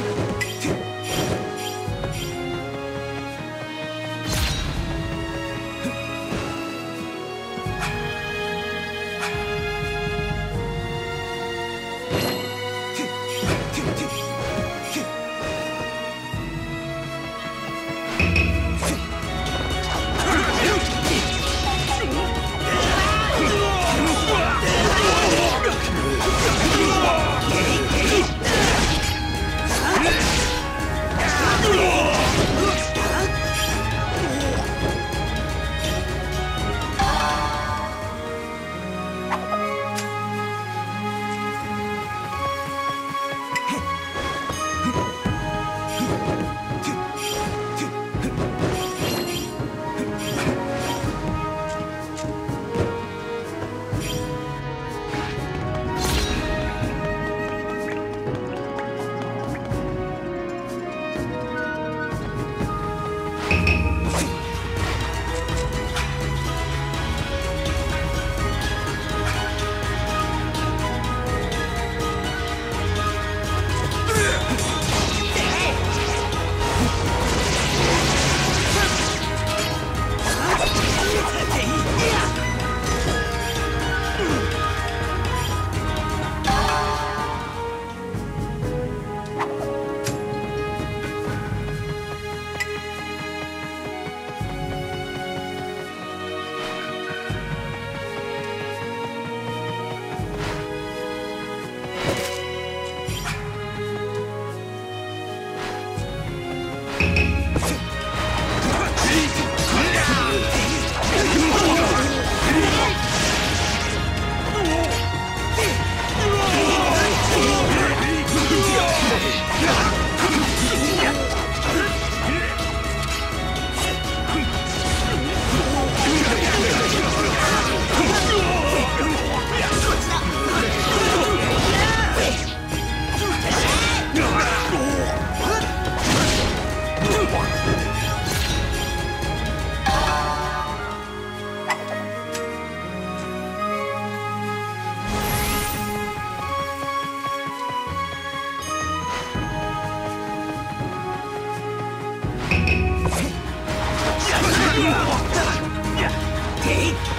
you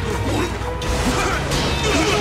どうする!?